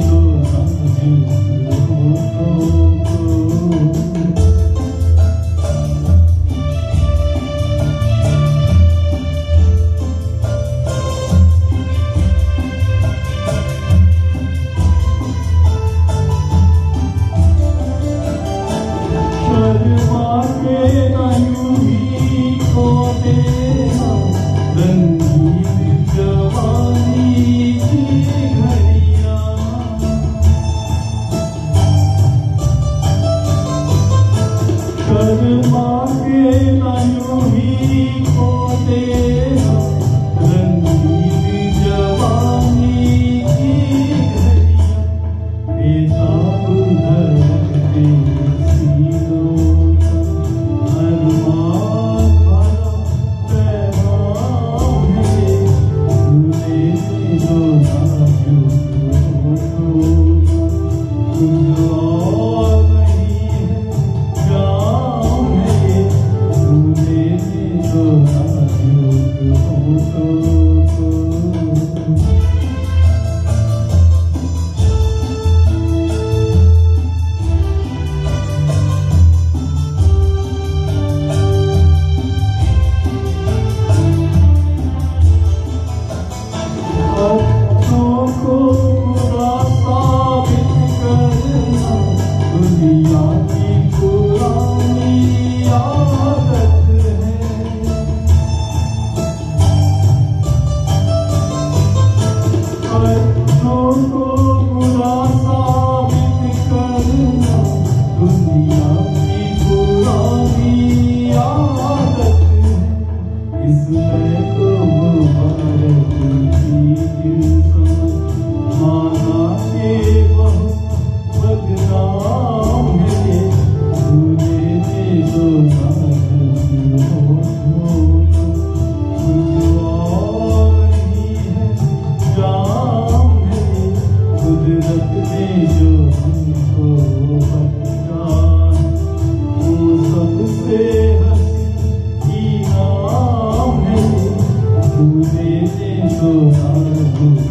Jesus. for thee. ale no, Oh,